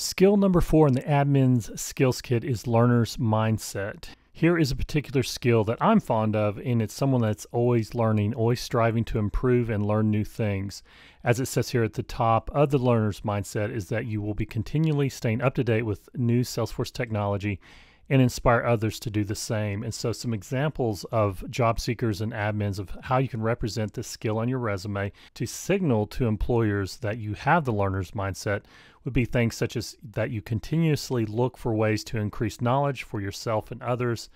Skill number four in the admin's skills kit is learner's mindset. Here is a particular skill that I'm fond of, and it's someone that's always learning, always striving to improve and learn new things. As it says here at the top of the learner's mindset, is that you will be continually staying up to date with new Salesforce technology and inspire others to do the same. And so, some examples of job seekers and admins of how you can represent this skill on your resume to signal to employers that you have the learner's mindset would be things such as that you continuously look for ways to increase knowledge for yourself and others,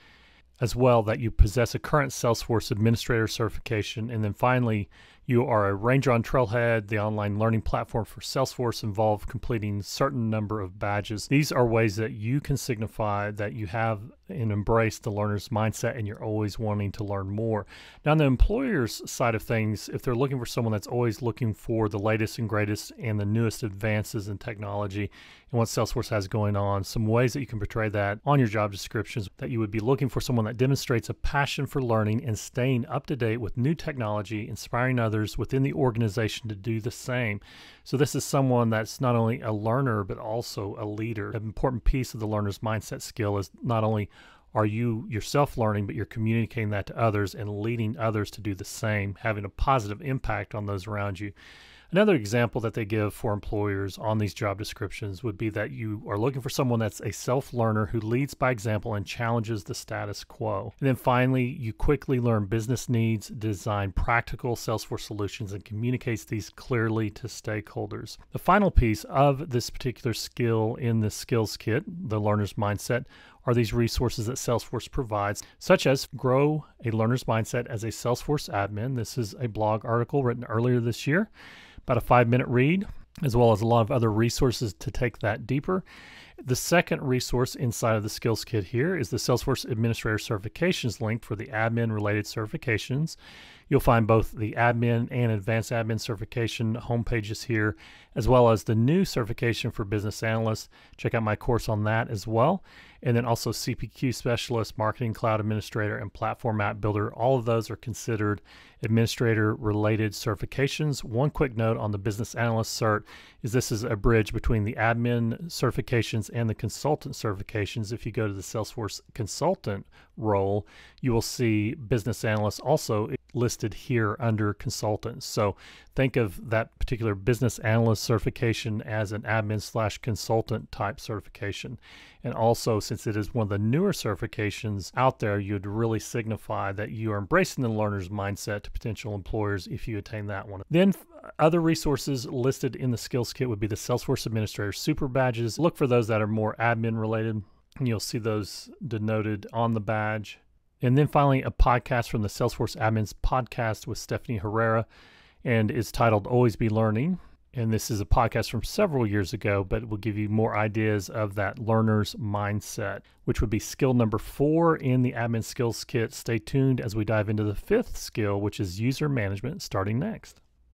as well that you possess a current Salesforce administrator certification, and then finally, you are a Ranger on Trailhead, the online learning platform for Salesforce, involved completing certain number of badges. These are ways that you can signify that you have and embrace the learner's mindset and you're always wanting to learn more. Now, on the employer's side of things, if they're looking for someone that's always looking for the latest and greatest and the newest advances in technology and what Salesforce has going on, some ways that you can portray that on your job descriptions that you would be looking for someone that demonstrates a passion for learning and staying up to date with new technology, inspiring others within the organization to do the same. So, this is someone that's not only a learner, but also a leader. An important piece of the learner's mindset skill is not only are you yourself learning, but you're communicating that to others and leading others to do the same, having a positive impact on those around you. Another example that they give for employers on these job descriptions would be that you are looking for someone that's a self learner who leads by example and challenges the status quo. And then finally, you quickly learn business needs, design practical Salesforce solutions, and communicates these clearly to stakeholders. The final piece of this particular skill in the skills kit, the learner's mindset, are these resources that Salesforce provides, such as Grow a Learner's Mindset as a Salesforce Admin. This is a blog article written earlier this year, about a five minute read, as well as a lot of other resources to take that deeper. The second resource inside of the skills kit here is the Salesforce Administrator Certifications link for the admin related certifications. You'll find both the admin and advanced admin certification homepages here, as well as the new certification for business analysts. Check out my course on that as well. And then also CPQ specialist, marketing cloud administrator, and platform app builder. All of those are considered administrator related certifications. One quick note on the business analyst cert is this is a bridge between the admin certifications and the consultant certifications. If you go to the Salesforce consultant role, you will see business analyst also listed here under consultants. So think of that particular business analyst certification as an admin slash consultant type certification. And also, since it is one of the newer certifications out there, you'd really signify that you are embracing the learner's mindset to potential employers if you attain that one. Then other resources listed in the skills kit would be the Salesforce Administrator Super Badges. Look for those that are more admin related. And you'll see those denoted on the badge. And then finally, a podcast from the Salesforce Admins podcast with Stephanie Herrera, and is titled Always Be Learning. And this is a podcast from several years ago, but will give you more ideas of that learner's mindset, which would be skill number four in the admin skills kit. Stay tuned as we dive into the fifth skill, which is user management, starting next.